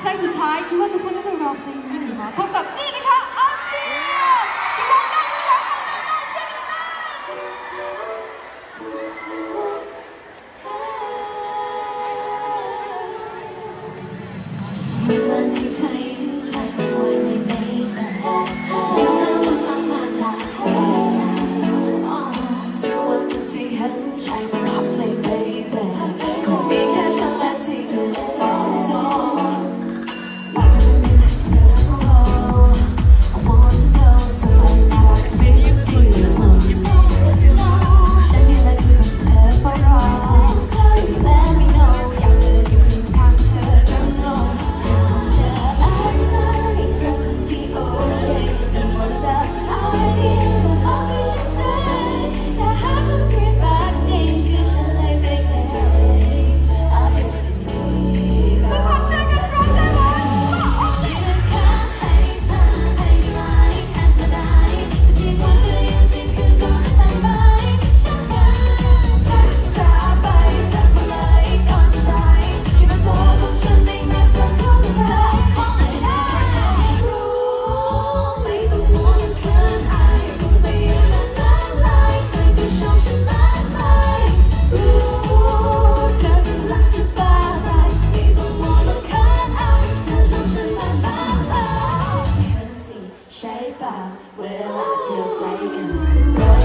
เพลงสุดท้ายคิดว่าทุกคนน่าจะรอเพลงนี้อยู่นะพบกับนี่ goodbye. Well, I feel like